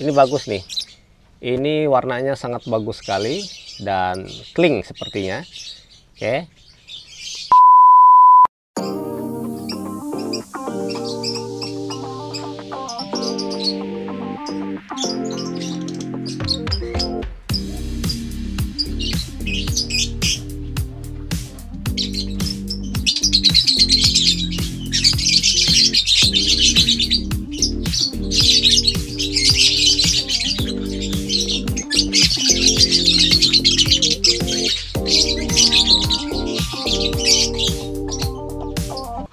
ini bagus nih. Ini warnanya sangat bagus sekali dan clean sepertinya. Oke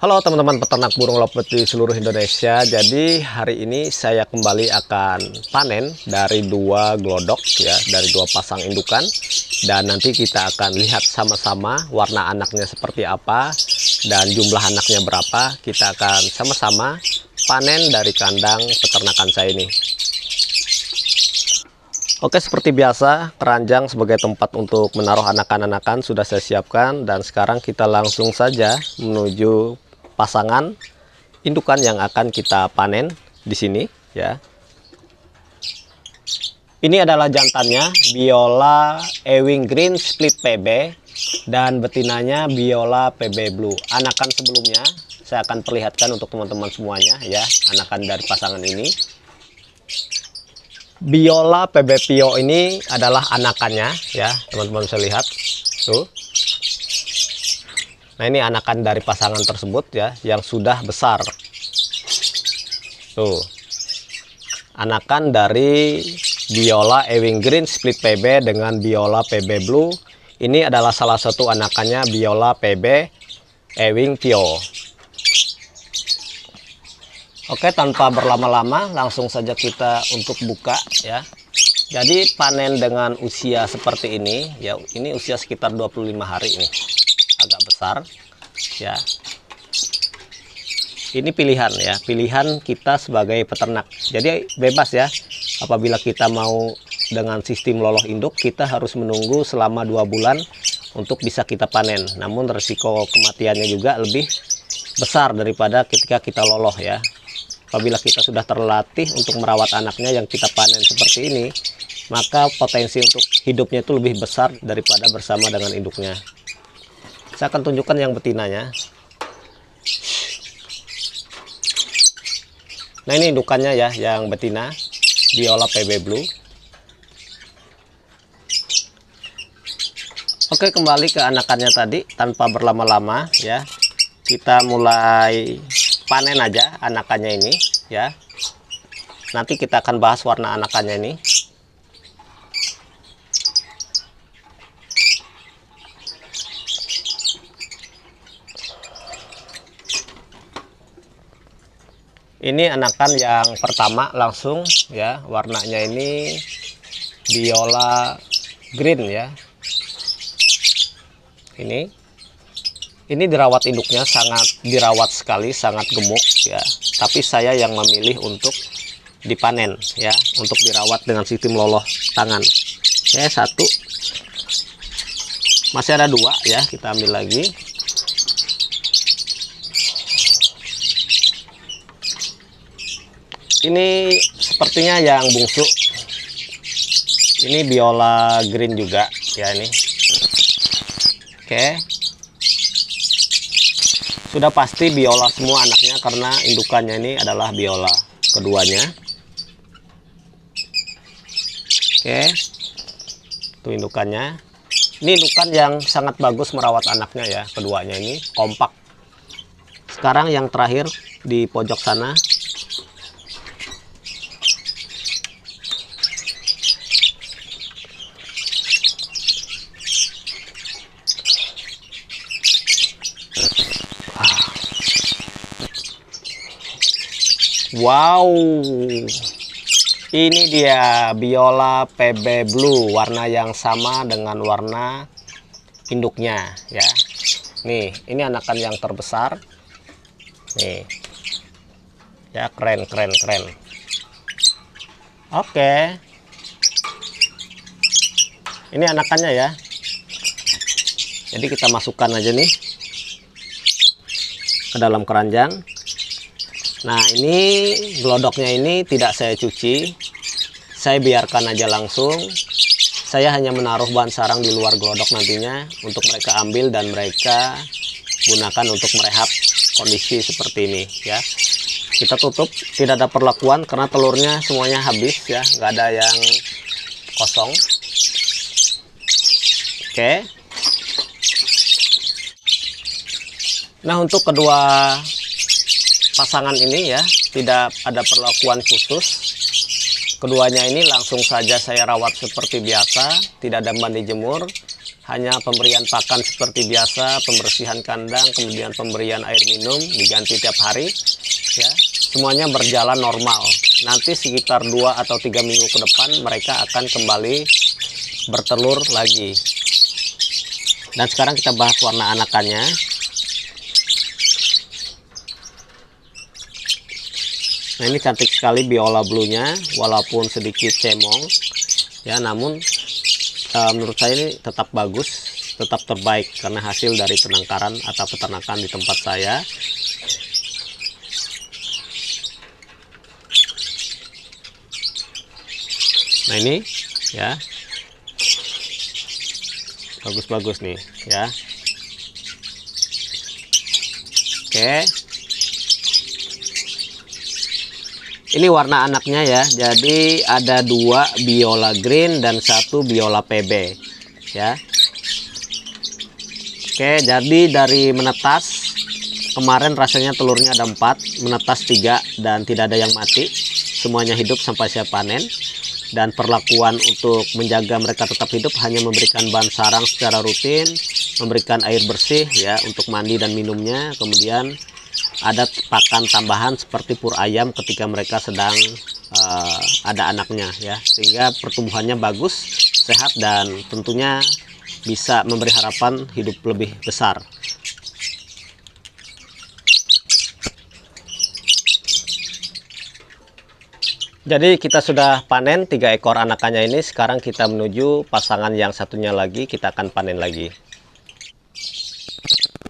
Halo teman-teman peternak burung lopet di seluruh Indonesia. Jadi hari ini saya kembali akan panen dari dua glodok ya Dari dua pasang indukan. Dan nanti kita akan lihat sama-sama warna anaknya seperti apa Dan jumlah anaknya berapa. Kita akan sama-sama panen dari kandang peternakan saya ini. Oke seperti biasa keranjang sebagai tempat untuk menaruh anakan-anakan sudah saya siapkan. Dan sekarang kita langsung saja menuju pasangan indukan yang akan kita panen di sini ya. Ini adalah jantannya Biola Ewing Green Split PB dan betinanya Biola PB Blue. Anakan sebelumnya saya akan perlihatkan untuk teman-teman semuanya ya, anakan dari pasangan ini. Biola PB Pio ini adalah anakannya ya, teman-teman bisa lihat. Tuh. Nah ini anakan dari pasangan tersebut ya yang sudah besar. Tuh. Anakan dari Biola Ewing Green Split PB dengan Biola PB Blue. Ini adalah salah satu anakannya Biola PB Ewing Pio. Oke, tanpa berlama-lama langsung saja kita untuk buka ya. Jadi panen dengan usia seperti ini ya, ini usia sekitar 25 hari ini agak besar ya. Ini pilihan ya. Pilihan kita sebagai peternak. Jadi bebas ya. Apabila kita mau dengan sistem loloh induk kita harus menunggu selama dua bulan untuk bisa kita panen. Namun resiko kematiannya juga lebih besar daripada ketika kita loloh ya. Apabila kita sudah terlatih untuk merawat anaknya yang kita panen seperti ini maka potensi untuk hidupnya itu lebih besar daripada bersama dengan induknya saya akan tunjukkan yang betinanya. Nah ini indukannya ya yang betina. Biola PB Blue. Oke kembali ke anakannya tadi tanpa berlama-lama ya. Kita mulai panen aja anakannya ini ya. Nanti kita akan bahas warna anakannya ini ini anakan yang pertama langsung ya. Warnanya ini biola green ya. Ini. Ini dirawat induknya sangat dirawat sekali sangat gemuk ya. Tapi saya yang memilih untuk dipanen ya. Untuk dirawat dengan sistem loloh tangan. Ya satu. Masih ada dua ya. Kita ambil lagi ini sepertinya yang bungsu. Ini biola green juga ya ini. Oke. Sudah pasti biola semua anaknya karena indukannya ini adalah biola keduanya. Oke. Itu indukannya. Ini indukan yang sangat bagus merawat anaknya ya keduanya ini. Kompak. Sekarang yang terakhir di pojok sana Wow, ini dia biola PB Blue, warna yang sama dengan warna induknya ya. Nih, ini anakan yang terbesar. Nih, ya keren, keren, keren. Oke, ini anakannya ya. Jadi kita masukkan aja nih ke dalam keranjang. Nah ini glodoknya ini tidak saya cuci. Saya biarkan aja langsung. Saya hanya menaruh bahan sarang di luar glodok nantinya untuk mereka ambil dan mereka gunakan untuk merehab kondisi seperti ini ya. Kita tutup tidak ada perlakuan karena telurnya semuanya habis ya. Nggak ada yang kosong. Oke. Nah untuk kedua pasangan ini ya tidak ada perlakuan khusus Keduanya ini langsung saja saya rawat seperti biasa, tidak ada mandi jemur, hanya pemberian pakan seperti biasa, pembersihan kandang, kemudian pemberian air minum diganti tiap hari. Ya, semuanya berjalan normal. Nanti sekitar dua atau tiga minggu ke depan mereka akan kembali bertelur lagi. Dan sekarang kita bahas warna anakannya. Nah ini cantik sekali biola bluenya walaupun sedikit cemong. Ya namun uh, menurut saya ini tetap bagus tetap terbaik karena hasil dari penangkaran atau peternakan di tempat saya. Nah ini ya. Bagus-bagus nih ya. Oke ini warna anaknya ya. Jadi ada dua biola green dan satu biola pb ya. Oke jadi dari menetas kemarin rasanya telurnya ada empat menetas tiga dan tidak ada yang mati. Semuanya hidup sampai saya panen. Dan perlakuan untuk menjaga mereka tetap hidup hanya memberikan bahan sarang secara rutin memberikan air bersih ya untuk mandi dan minumnya. Kemudian ada pakan tambahan seperti pur ayam ketika mereka sedang uh, ada anaknya ya. Sehingga pertumbuhannya bagus sehat dan tentunya bisa memberi harapan hidup lebih besar. Jadi kita sudah panen tiga ekor anakannya ini. Sekarang kita menuju pasangan yang satunya lagi. Kita akan panen lagi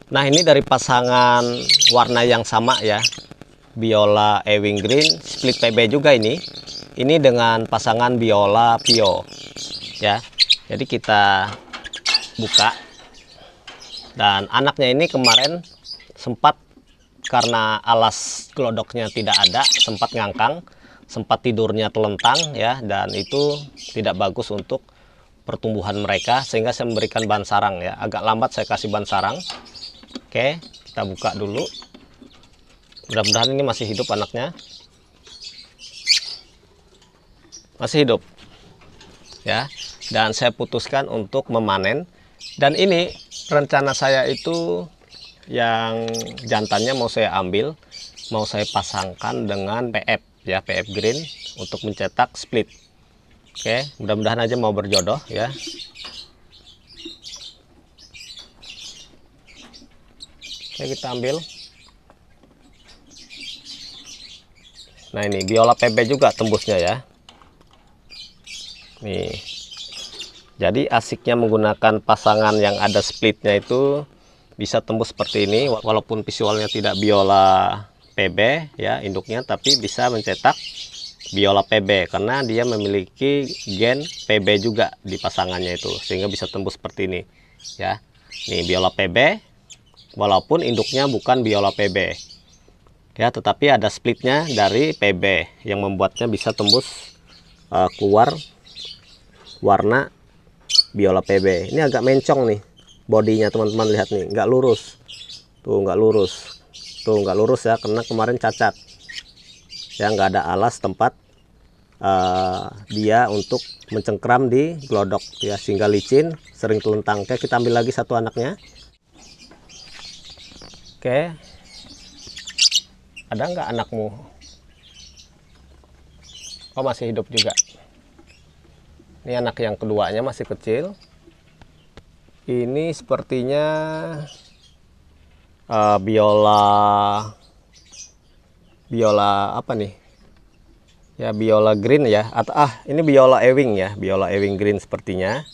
Nah ini dari pasangan warna yang sama ya. Biola Ewing Green split PB juga ini. Ini dengan pasangan Biola Pio ya. Jadi kita buka. Dan anaknya ini kemarin sempat karena alas glodoknya tidak ada sempat ngangkang sempat tidurnya telentang ya. Dan itu tidak bagus untuk pertumbuhan mereka sehingga saya memberikan bahan sarang ya. Agak lambat saya kasih bahan sarang Oke, kita buka dulu. Mudah-mudahan ini masih hidup anaknya. Masih hidup. Ya. Dan saya putuskan untuk memanen. Dan ini rencana saya itu yang jantannya mau saya ambil, mau saya pasangkan dengan PF ya, PF green untuk mencetak split. Oke, mudah-mudahan aja mau berjodoh ya. Ini kita ambil. Nah ini biola PB juga tembusnya ya. Nih. Jadi asiknya menggunakan pasangan yang ada splitnya itu bisa tembus seperti ini walaupun visualnya tidak biola PB ya induknya tapi bisa mencetak biola PB karena dia memiliki gen PB juga di pasangannya itu sehingga bisa tembus seperti ini ya. Nih biola PB walaupun induknya bukan biola PB ya tetapi ada splitnya dari PB yang membuatnya bisa tembus uh, keluar warna biola PB ini agak mencong nih bodinya teman-teman lihat nih. Nggak lurus. Tuh nggak lurus. Tuh nggak lurus ya karena kemarin cacat. Ya nggak ada alas tempat uh, dia untuk mencengkram di glodok. Ya sehingga licin sering telentang oke kita ambil lagi satu anaknya Oke. Ada nggak anakmu? Oh masih hidup juga. Ini anak yang keduanya masih kecil. Ini sepertinya uh, biola biola apa nih? Ya biola green ya. Atau ah ini biola ewing ya, biola ewing green sepertinya.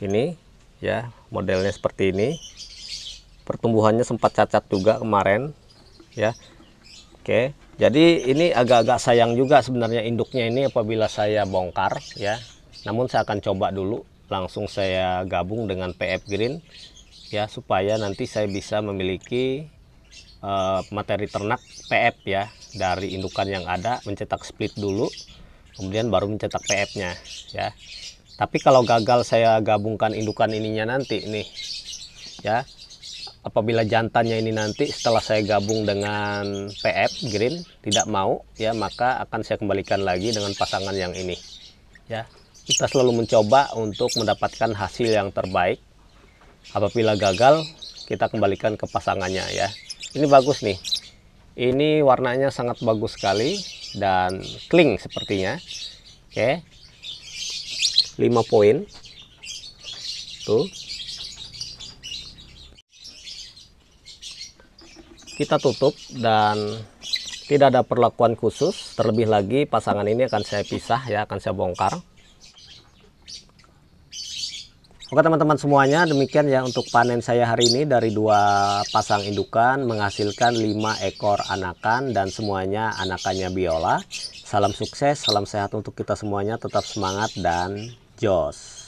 Ini ya modelnya seperti ini pertumbuhannya sempat cacat juga kemarin ya oke jadi ini agak-agak sayang juga sebenarnya induknya ini apabila saya bongkar ya namun saya akan coba dulu langsung saya gabung dengan PF Green ya supaya nanti saya bisa memiliki uh, materi ternak PF ya dari indukan yang ada mencetak split dulu kemudian baru mencetak PF-nya ya. Tapi kalau gagal saya gabungkan indukan ininya nanti nih ya. Apabila jantannya ini nanti setelah saya gabung dengan PF green tidak mau ya maka akan saya kembalikan lagi dengan pasangan yang ini ya. Kita selalu mencoba untuk mendapatkan hasil yang terbaik. Apabila gagal kita kembalikan ke pasangannya ya. Ini bagus nih. Ini warnanya sangat bagus sekali dan cling sepertinya oke 5 poin tuh kita tutup dan tidak ada perlakuan khusus terlebih lagi pasangan ini akan saya pisah ya akan saya bongkar Oke teman-teman semuanya demikian ya untuk panen saya hari ini dari dua pasang indukan menghasilkan lima ekor anakan dan semuanya anakannya biola. Salam sukses, salam sehat untuk kita semuanya, tetap semangat dan jos.